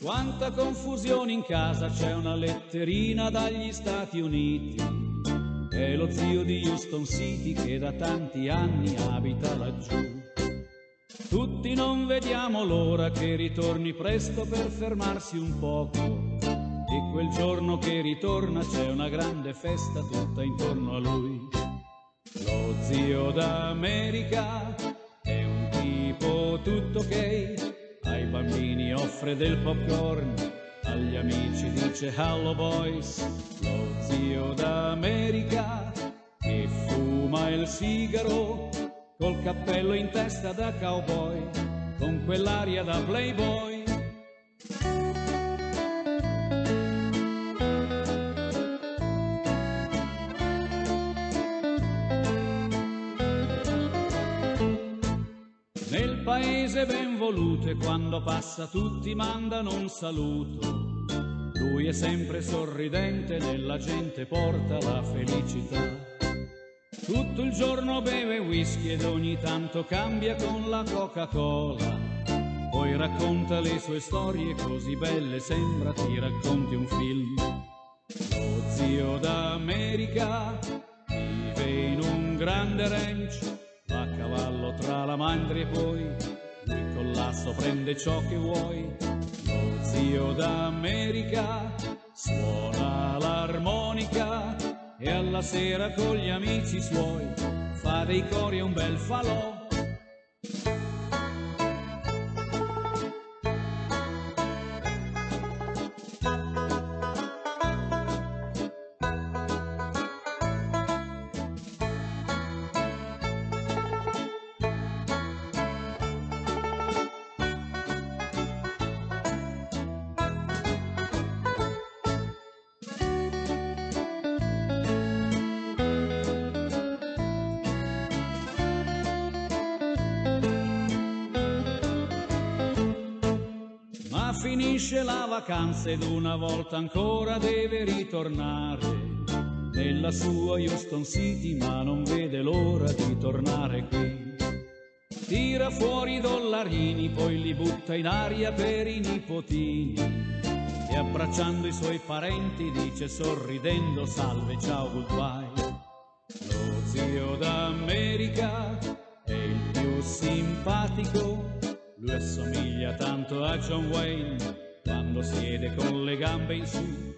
Quanta confusione in casa, c'è una letterina dagli Stati Uniti. È lo zio di Houston City che da tanti anni abita laggiù. Tutti non vediamo l'ora che ritorni presto per fermarsi un poco. E quel giorno che ritorna c'è una grande festa tutta intorno a lui. Lo zio d'America è un tipo tutto ok, ai bambini offre del popcorn, agli amici dice hello boys. Lo zio d'America che fuma il sigaro col cappello in testa da cowboy, con quell'aria da playboy. Paese ben volute, quando passa tutti mandano un saluto. Lui è sempre sorridente, nella gente porta la felicità. Tutto il giorno beve whisky ed ogni tanto cambia con la Coca-Cola. Poi racconta le sue storie così belle, sembra ti racconti un film. Lo zio d'America vive in un grande ranch, tra la mandria e poi lui col lasso prende ciò che vuoi. Lo zio d'America suona l'armonica e alla sera con gli amici suoi fa dei cori e un bel falò. Finisce la vacanza ed una volta ancora deve ritornare nella sua Houston City, ma non vede l'ora di tornare qui. Tira fuori i dollarini, poi li butta in aria per i nipotini. E abbracciando i suoi parenti dice sorridendo salve, ciao, goodbye. Lo zio d'America è il più simpatico, lui assomiglia tanto a John Wayne quando siede con le gambe in su.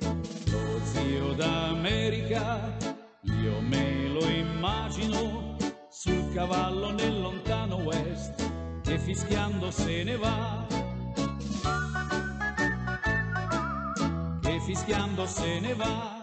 Lo zio d'America, io me lo immagino sul cavallo nel lontano west che fischiando se ne va. Che fischiando se ne va.